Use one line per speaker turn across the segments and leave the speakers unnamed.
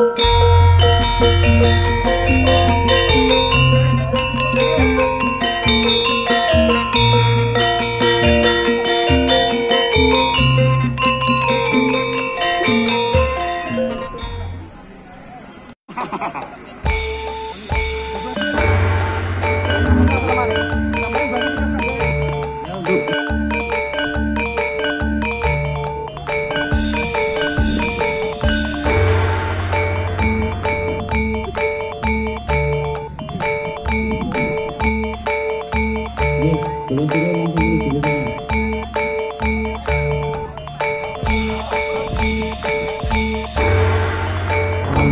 Hahaha.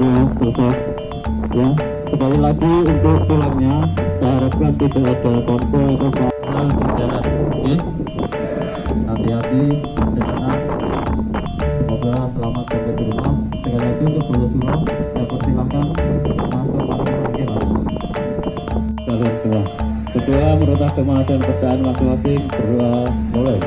sudah selesai ya sekali lagi untuk pulangnya saya harapkan tidak ada konvoy atau apa berjalan oke? Hati-hati di sana semoga selamat sampai di rumah. Sekali lagi untuk Bulu Suro saya persilahkan masuk ke kalian semua kedua menurut agama dan kepercayaan masing-masing berdoa